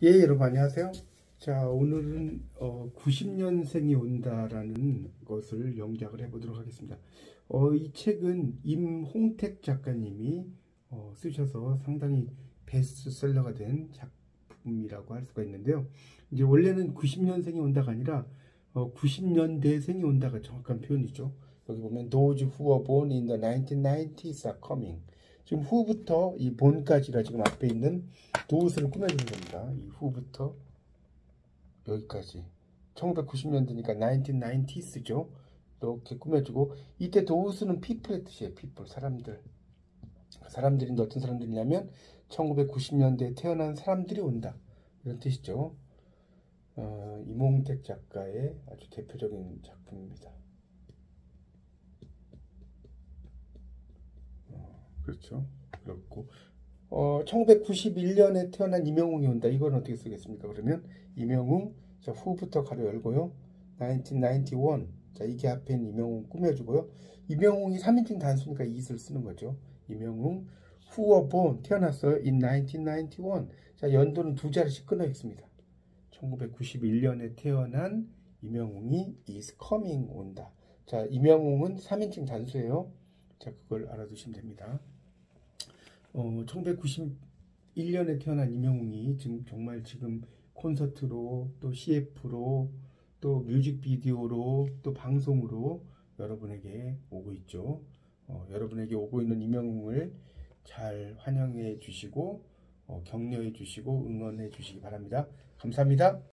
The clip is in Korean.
예, 여러분 안녕하세요. 자, 오늘은 어, 90년생이 온다라는 것을 영작을 해보도록 하겠습니다. 어, 이 책은 임홍택 작가님이 어, 쓰셔서 상당히 베스트셀러가 된 작품이라고 할 수가 있는데요. 이제 원래는 90년생이 온다가 아니라 어, 90년대생이 온다가 정확한 표현이죠. 여기 보면 those who were born in the 1990s are coming. 지금 후부터 이 본까지가 지금 앞에 있는 도우스를 꾸며주는 겁니다. 이 후부터 여기까지 1990년대니까 1990s죠. 이렇게 꾸며주고 이때 도우스는 people의 뜻이에요. people 사람들 사람들인데 어떤 사람들이냐면 1990년대에 태어난 사람들이 온다 이런 뜻이죠. 어, 이몽택 작가의 아주 대표적인 작품입니다. 그렇죠. 그렇고 어, 1991년에 태어난 이명웅이 온다. 이건 어떻게 쓰겠습니까? 그러면 이명웅 자, 후부터 가로 열고요. 1991. 자, 이게 있는 이명웅 꾸며주고요. 이명웅이 3인칭 단수니까 이슬 쓰는 거죠. 이명웅 후어 본 태어났어요. in 1991. 자, 연도는 두 자리씩 끊어 있습니다. 1991년에 태어난 이명웅이 is coming 온다. 자, 이명웅은 3인칭 단수예요. 자, 그걸 알아두시면 됩니다. 어, 1991년에 태어난 이명웅이 지금 정말 지금 콘서트로 또 CF로 또 뮤직비디오로 또 방송으로 여러분에게 오고 있죠. 어, 여러분에게 오고 있는 이명웅을 잘 환영해 주시고 어, 격려해 주시고 응원해 주시기 바랍니다. 감사합니다.